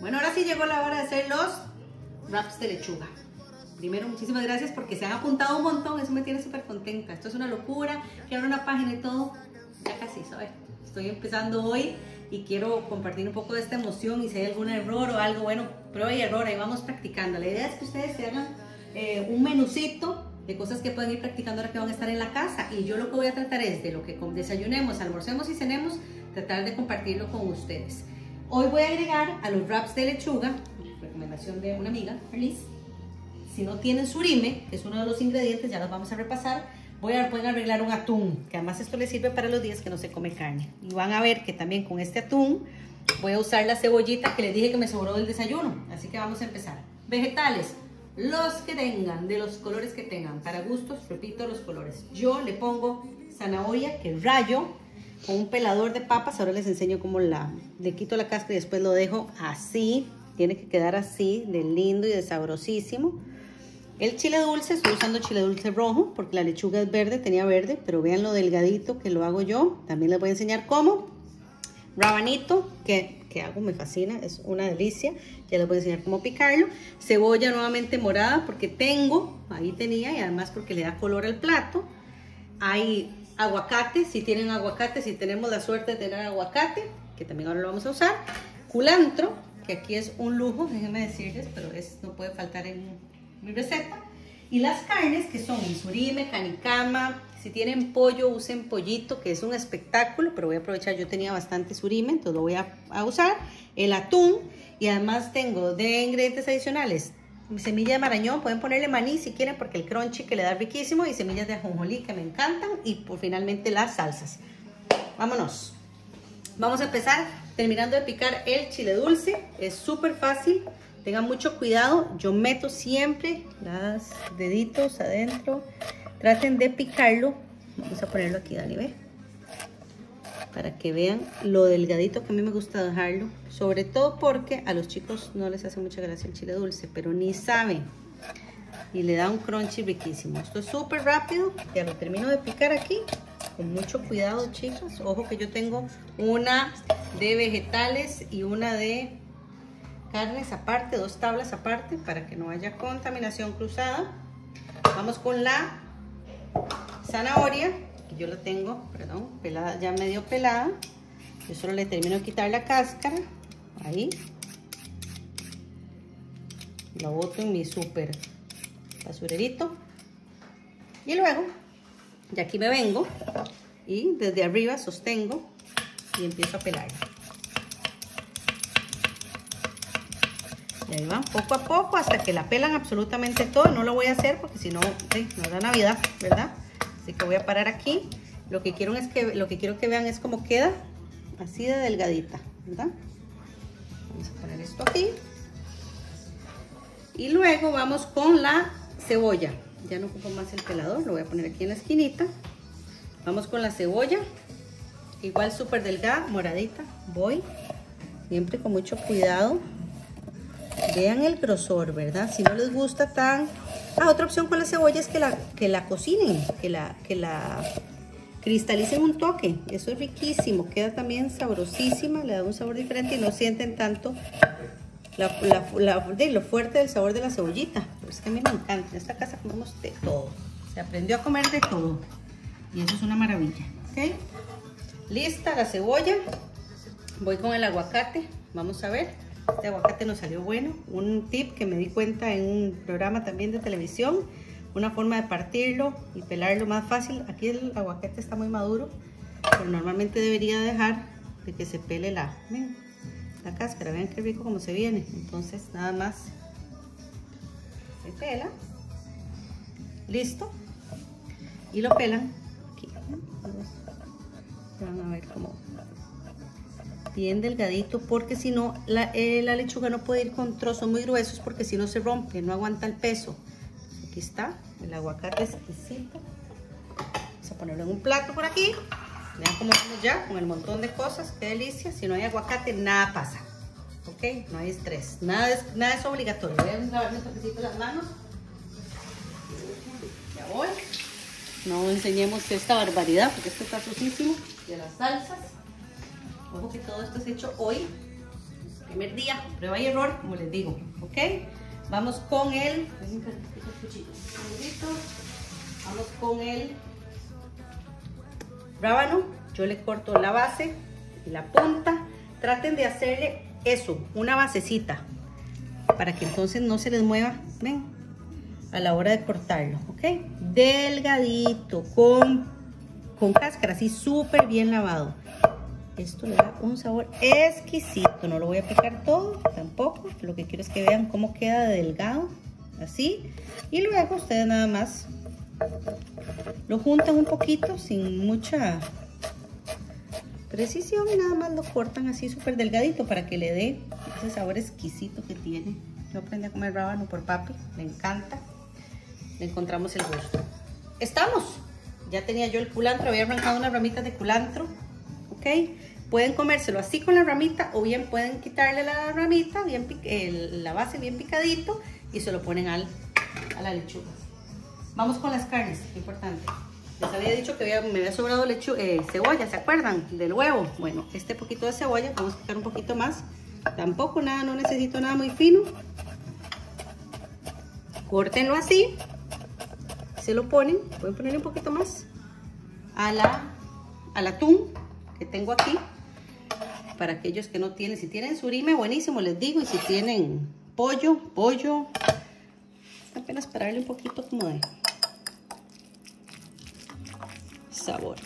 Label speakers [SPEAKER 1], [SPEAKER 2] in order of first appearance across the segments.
[SPEAKER 1] Bueno, ahora sí llegó la hora de hacer los wraps de lechuga. Primero, muchísimas gracias porque se han apuntado un montón, eso me tiene súper contenta. Esto es una locura, quiero una página y todo. Ya casi, ¿sabes? Estoy empezando hoy y quiero compartir un poco de esta emoción y si hay algún error o algo, bueno, prueba y error, ahí vamos practicando. La idea es que ustedes se hagan eh, un menucito de cosas que pueden ir practicando ahora que van a estar en la casa y yo lo que voy a tratar es de lo que desayunemos, almorcemos y cenemos, tratar de compartirlo con ustedes. Hoy voy a agregar a los wraps de lechuga, recomendación de una amiga, Alice, si no tienen surime, que es uno de los ingredientes, ya los vamos a repasar, voy a, pueden arreglar un atún, que además esto les sirve para los días que no se come carne. Y van a ver que también con este atún voy a usar la cebollita que les dije que me sobró del desayuno. Así que vamos a empezar. Vegetales, los que tengan, de los colores que tengan. Para gustos, repito los colores. Yo le pongo zanahoria, que rayo, con un pelador de papas. Ahora les enseño cómo la, le quito la cáscara y después lo dejo así. Tiene que quedar así, de lindo y de sabrosísimo. El chile dulce, estoy usando chile dulce rojo porque la lechuga es verde, tenía verde, pero vean lo delgadito que lo hago yo. También les voy a enseñar cómo. Rabanito, que, que hago, me fascina, es una delicia. Ya les voy a enseñar cómo picarlo. Cebolla nuevamente morada porque tengo, ahí tenía, y además porque le da color al plato. Hay aguacate, si tienen aguacate, si tenemos la suerte de tener aguacate, que también ahora lo vamos a usar. Culantro, que aquí es un lujo, déjenme decirles, pero es, no puede faltar en mi receta. Y las carnes que son surime, canicama, si tienen pollo usen pollito que es un espectáculo, pero voy a aprovechar, yo tenía bastante surime, entonces lo voy a, a usar. El atún y además tengo de ingredientes adicionales semilla de marañón, pueden ponerle maní si quieren porque el crunchy que le da riquísimo y semillas de ajonjolí que me encantan y por finalmente las salsas. Vámonos. Vamos a empezar terminando de picar el chile dulce, es súper fácil. Tengan mucho cuidado, yo meto siempre los deditos adentro. Traten de picarlo. Vamos a ponerlo aquí, Dani, ¿ve? Para que vean lo delgadito que a mí me gusta dejarlo. Sobre todo porque a los chicos no les hace mucha gracia el chile dulce, pero ni saben. Y le da un crunchy riquísimo. Esto es súper rápido. Ya lo termino de picar aquí. Con mucho cuidado, chicos. Ojo que yo tengo una de vegetales y una de carnes aparte, dos tablas aparte para que no haya contaminación cruzada. Vamos con la zanahoria, yo la tengo, perdón, pelada, ya medio pelada. Yo solo le termino de quitar la cáscara, ahí. La boto en mi súper basurerito. Y luego, de aquí me vengo y desde arriba sostengo y empiezo a pelar. Y ahí van poco a poco hasta que la pelan absolutamente todo. No lo voy a hacer porque si no, no da Navidad, ¿verdad? Así que voy a parar aquí. Lo que quiero es que lo que quiero que vean es cómo queda así de delgadita. Vamos a poner esto aquí. Y luego vamos con la cebolla. Ya no ocupo más el pelador, lo voy a poner aquí en la esquinita. Vamos con la cebolla. Igual súper delgada, moradita. Voy siempre con mucho cuidado Vean el grosor, ¿verdad? Si no les gusta tan... Ah, otra opción con la cebolla es que la, que la cocinen, que la, que la cristalicen un toque. Eso es riquísimo, queda también sabrosísima, le da un sabor diferente y no sienten tanto de lo fuerte del sabor de la cebollita. Pero es que a mí me encanta, en esta casa comemos de todo. Se aprendió a comer de todo y eso es una maravilla, ¿ok? Lista la cebolla, voy con el aguacate, vamos a ver. Este aguacate nos salió bueno. Un tip que me di cuenta en un programa también de televisión. Una forma de partirlo y pelarlo más fácil. Aquí el aguacate está muy maduro. Pero normalmente debería dejar de que se pele la, la cáscara. Vean qué rico como se viene. Entonces nada más se pela. Listo. Y lo pelan. Aquí. Van a ver cómo bien delgadito porque si no la, eh, la, lechuga no puede ir con trozos muy gruesos porque si no se rompe, no aguanta el peso. Aquí está, el aguacate exquisito. Vamos a ponerlo en un plato por aquí. Vean cómo vamos ya con el montón de cosas, qué delicia. Si no hay aguacate, nada pasa. ¿Ok? No hay estrés. Nada es, nada es obligatorio. Voy a lavarme un toquecito las manos. Ya voy. No enseñemos esta barbaridad porque esto está sucísimo. De las salsas. Ojo que todo esto es hecho hoy. primer día, prueba y error, como les digo, ¿ok? Vamos con el... Vamos con el rábano. Yo le corto la base y la punta. Traten de hacerle eso, una basecita, para que entonces no se les mueva, ven, a la hora de cortarlo, ¿ok? Delgadito, con, con cáscara, así súper bien lavado. Esto le da un sabor exquisito. No lo voy a picar todo tampoco. Lo que quiero es que vean cómo queda delgado. Así. Y luego ustedes nada más lo juntan un poquito sin mucha precisión y nada más lo cortan así súper delgadito para que le dé ese sabor exquisito que tiene. Yo aprendí a comer rábano por papi, me encanta. Le encontramos el gusto. ¡Estamos! Ya tenía yo el culantro, había arrancado unas ramitas de culantro, ¿ok? Pueden comérselo así con la ramita o bien pueden quitarle la ramita, bien la base bien picadito y se lo ponen al, a la lechuga. Vamos con las carnes, importante. Les había dicho que me había sobrado eh, cebolla, ¿se acuerdan? Del huevo. Bueno, este poquito de cebolla, vamos a quitar un poquito más. Tampoco nada, no necesito nada muy fino. Córtenlo así. Se lo ponen, pueden ponerle un poquito más a la, al atún que tengo aquí para aquellos que no tienen. Si tienen surime, buenísimo, les digo. Y si tienen pollo, pollo. Apenas para darle un poquito como de sabor.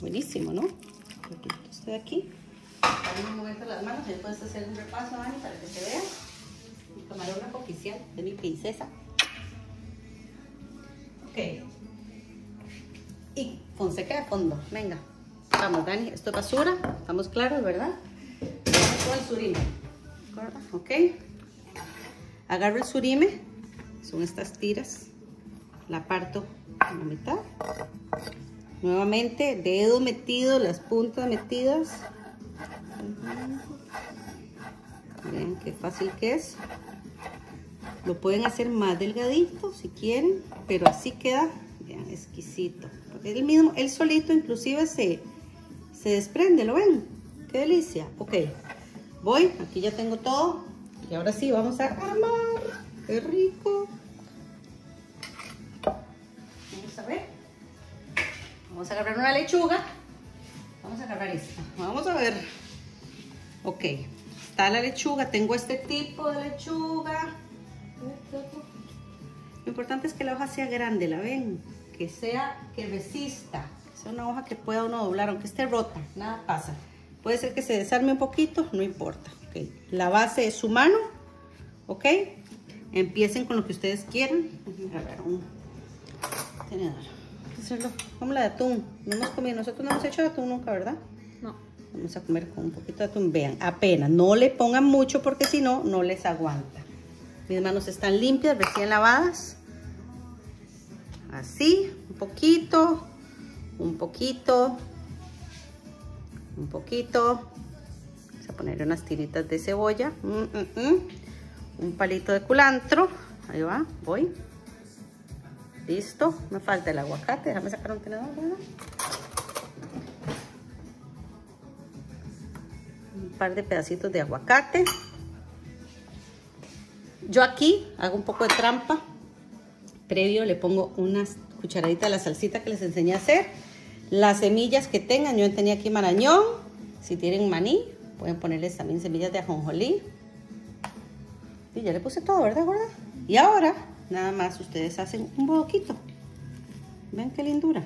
[SPEAKER 1] Buenísimo, ¿no? Estoy aquí. Un momento las manos, y puedes hacer un repaso, para que se vea. Mi camarón oficial de mi princesa. Ok. Fonseca de fondo. Venga. Vamos, Dani. Esto es basura. Estamos claros, ¿verdad? Con el surime. Ok. Agarro el surime. Son estas tiras. La parto en la mitad. Nuevamente, dedo metido, las puntas metidas. Vean qué fácil que es. Lo pueden hacer más delgadito si quieren, pero así queda, vean, exquisito. Él mismo, él solito inclusive se, se desprende, ¿lo ven? ¡Qué delicia! Ok, voy, aquí ya tengo todo. Y ahora sí, vamos a armar. ¡Qué rico! Vamos a ver. Vamos a agarrar una lechuga. Vamos a agarrar esta. Vamos a ver. Ok, está la lechuga. Tengo este tipo de lechuga. Lo importante es que la hoja sea grande, ¿la ven? Que sea, que resista, sea una hoja que pueda uno doblar, aunque esté rota, nada pasa. Puede ser que se desarme un poquito, no importa. Okay. La base es su mano, ¿ok? Empiecen con lo que ustedes quieran. A ver, un tenedor. Hacerlo como la de atún. No hemos comido, nosotros no hemos hecho de atún nunca, ¿verdad? No. Vamos a comer con un poquito de atún. Vean, apenas. No le pongan mucho porque si no, no les aguanta. Mis manos están limpias, recién lavadas así, un poquito, un poquito, un poquito. Vamos a poner unas tiritas de cebolla, mm, mm, mm. un palito de culantro, ahí va, voy. Listo, me falta el aguacate, déjame sacar un tenedor, Un par de pedacitos de aguacate. Yo aquí hago un poco de trampa previo le pongo unas cucharaditas de la salsita que les enseñé a hacer. Las semillas que tengan, yo tenía aquí marañón. Si tienen maní, pueden ponerles también semillas de ajonjolí. Y ya le puse todo, ¿verdad, gorda? Y ahora, nada más, ustedes hacen un boquito. Vean qué lindura.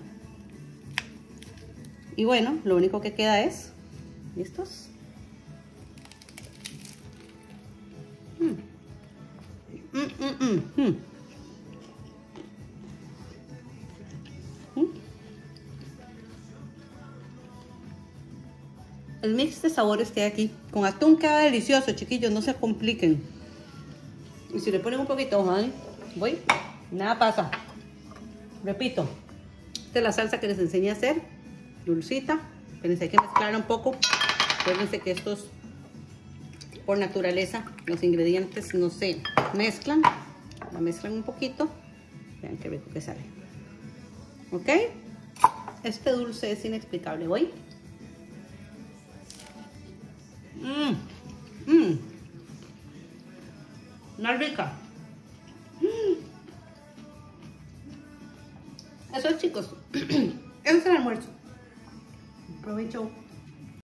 [SPEAKER 1] Y bueno, lo único que queda es, ¿listos? Mm. Mm, mm, mix de sabores que hay aquí. Con atún queda delicioso, chiquillos, no se compliquen. Y si le ponen un poquito, ¿vale? Voy, nada pasa. Repito, esta es la salsa que les enseñé a hacer. Dulcita. Fíjense, hay que mezclarla un poco. Acuérdense que estos, por naturaleza, los ingredientes no se mezclan. La mezclan un poquito. Vean qué rico que sale. ¿Ok? Este dulce es inexplicable. Voy. Una rica.